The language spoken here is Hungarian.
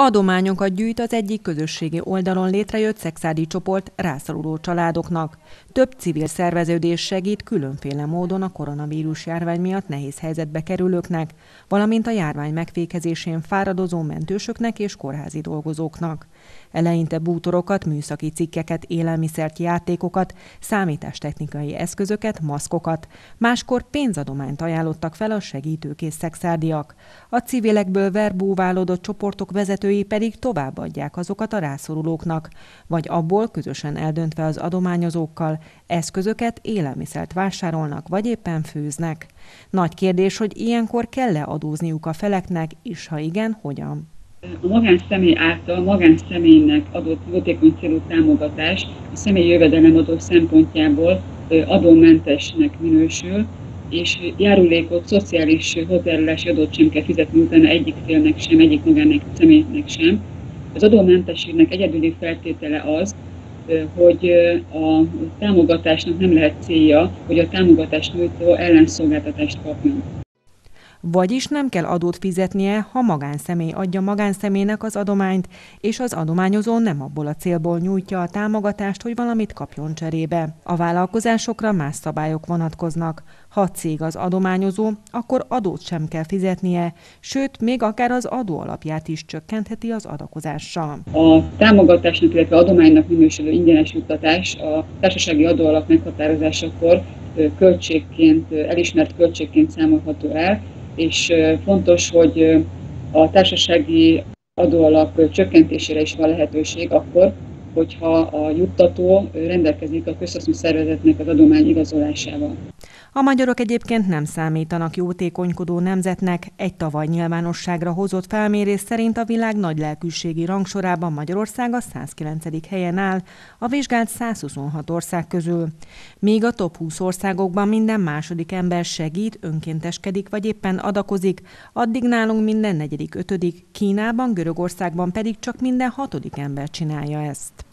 Adományokat gyűjt az egyik közösségi oldalon létrejött szexádi csoport rászoruló családoknak. Több civil szerveződés segít különféle módon a koronavírus járvány miatt nehéz helyzetbe kerülőknek, valamint a járvány megfékezésén fáradozó mentősöknek és kórházi dolgozóknak. Eleinte bútorokat, műszaki cikkeket, élelmiszert, játékokat, számítástechnikai eszközöket, maszkokat, máskor pénzadományt ajánlottak fel a segítőkész szexádiak. A civilekből verbúválódott csoportok vezetői pedig továbbadják azokat a rászorulóknak, vagy abból közösen eldöntve az adományozókkal eszközöket, élelmiszert vásárolnak, vagy éppen főznek. Nagy kérdés, hogy ilyenkor kell-e adózniuk a feleknek, és ha igen, hogyan. A magánszemély által magánszemélynek adott jótékony célú támogatás a személyi jövedelemadó szempontjából adómentesnek minősül, és járulékot, szociális hozzájárulási adót sem kell fizetni utána egyik félnek sem, egyik magának személynek sem. Az adómentességnek egyedüli feltétele az, hogy a támogatásnak nem lehet célja, hogy a támogatást nyújtó ellenszolgáltatást kapjon. Vagyis nem kell adót fizetnie, ha magánszemély adja magánszemélynek az adományt, és az adományozó nem abból a célból nyújtja a támogatást, hogy valamit kapjon cserébe. A vállalkozásokra más szabályok vonatkoznak. Ha a cég az adományozó, akkor adót sem kell fizetnie, sőt, még akár az adó alapját is csökkentheti az adakozással. A támogatásnak, illetve adománynak minősülő ingyenes juttatás a társasági adóalap meghatározásakor költségként, elismert költségként számolható el, és fontos, hogy a társasági adóalap csökkentésére is van lehetőség akkor, hogyha a juttató rendelkezik a közhasznú szervezetnek az adomány igazolásával. A magyarok egyébként nem számítanak jótékonykodó nemzetnek. Egy tavaly nyilvánosságra hozott felmérés szerint a világ nagy lelkűségi rangsorában Magyarország a 109. helyen áll, a vizsgált 126 ország közül. Míg a top 20 országokban minden második ember segít, önkénteskedik vagy éppen adakozik, addig nálunk minden negyedik, ötödik, Kínában, Görögországban pedig csak minden hatodik ember csinálja ezt.